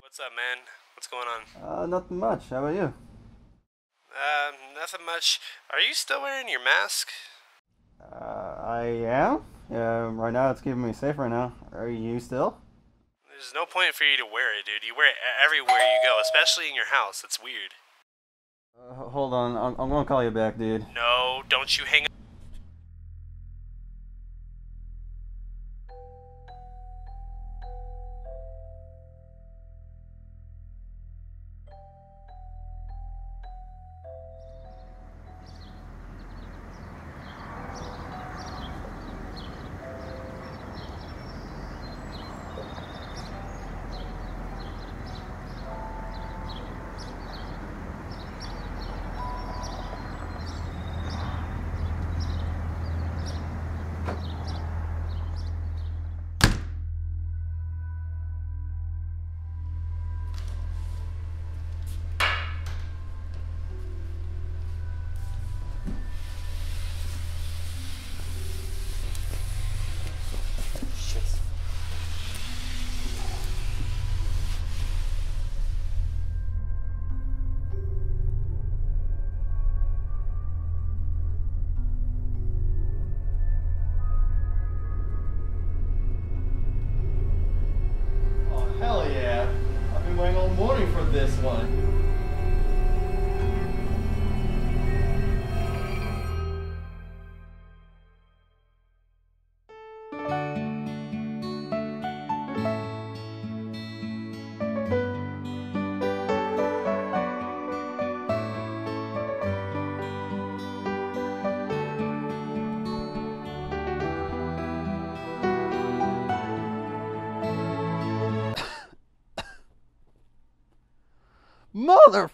What's up, man? What's going on? Uh, nothing much. How about you? Uh, nothing much. Are you still wearing your mask? Uh, I am. Yeah, right now it's keeping me safe right now. Are you still? There's no point for you to wear it, dude. You wear it everywhere you go, especially in your house. It's weird. Uh, hold on, I'm, I'm gonna call you back, dude. No, don't you hang up. This one. Mother